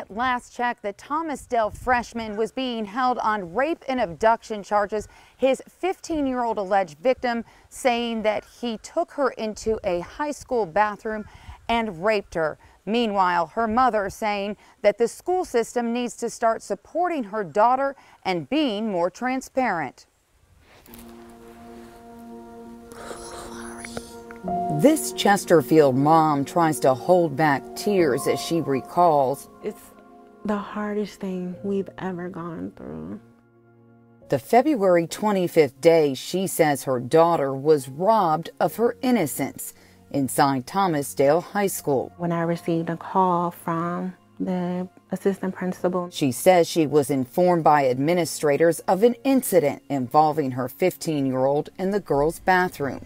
At last check, the Thomas Dale freshman was being held on rape and abduction charges. His 15 year old alleged victim saying that he took her into a high school bathroom and raped her. Meanwhile, her mother saying that the school system needs to start supporting her daughter and being more transparent. This Chesterfield mom tries to hold back tears as she recalls. It's the hardest thing we've ever gone through. The February 25th day she says her daughter was robbed of her innocence inside Thomas Dale High School. When I received a call from the assistant principal, she says she was informed by administrators of an incident involving her 15 year old in the girls' bathroom.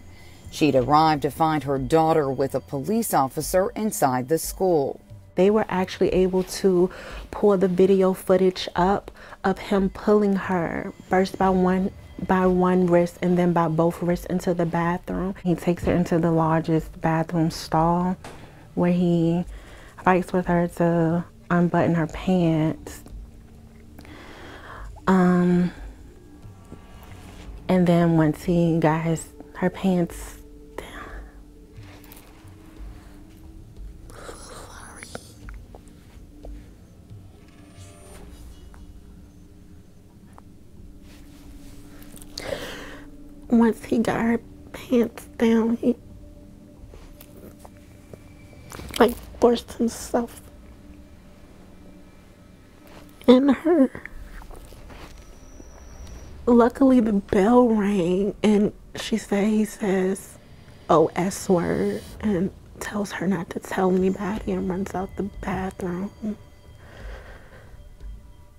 She'd arrived to find her daughter with a police officer inside the school. They were actually able to pull the video footage up of him pulling her first by one by one wrist and then by both wrists into the bathroom. He takes her into the largest bathroom stall where he fights with her to unbutton her pants. Um, and then once he got his her pants once he got her pants down, he like forced himself in her. Luckily, the bell rang and she said, he says, oh, S word, and tells her not to tell anybody and runs out the bathroom.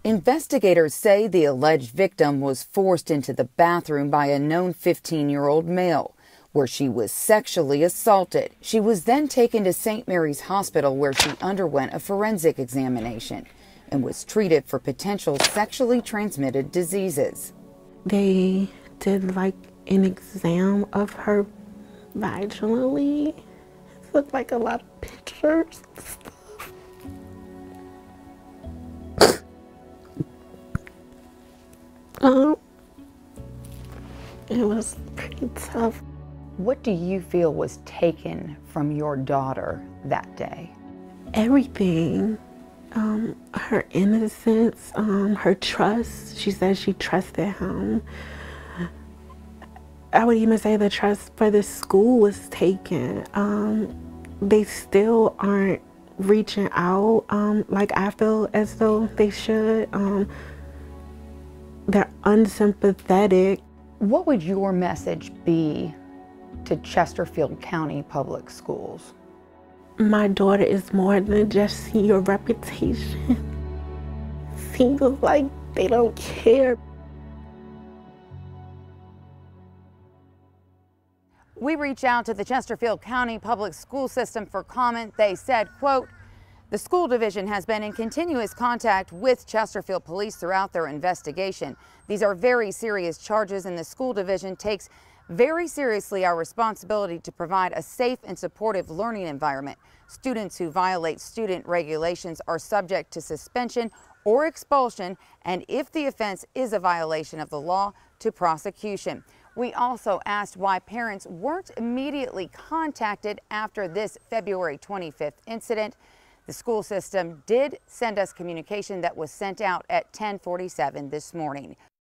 Investigators say the alleged victim was forced into the bathroom by a known 15 year old male, where she was sexually assaulted. She was then taken to St. Mary's Hospital, where she underwent a forensic examination and was treated for potential sexually transmitted diseases. They did like an exam of her vaginally. It looked like a lot of pictures. Um, it was pretty tough. What do you feel was taken from your daughter that day? Everything. Um, her innocence, um, her trust. She said she trusted him. I would even say the trust for the school was taken. Um, they still aren't reaching out um, like I feel as though they should. They're unsympathetic. What would your message be to Chesterfield County Public Schools? My daughter is more than just your reputation. Seems like they don't care. We reach out to the Chesterfield County Public School System for comment. They said, quote, the school division has been in continuous contact with Chesterfield police throughout their investigation. These are very serious charges and the school division takes very seriously our responsibility to provide a safe and supportive learning environment. Students who violate student regulations are subject to suspension or expulsion and if the offense is a violation of the law to prosecution. We also asked why parents weren't immediately contacted after this February 25th incident. The school system did send us communication that was sent out at 1047 this morning.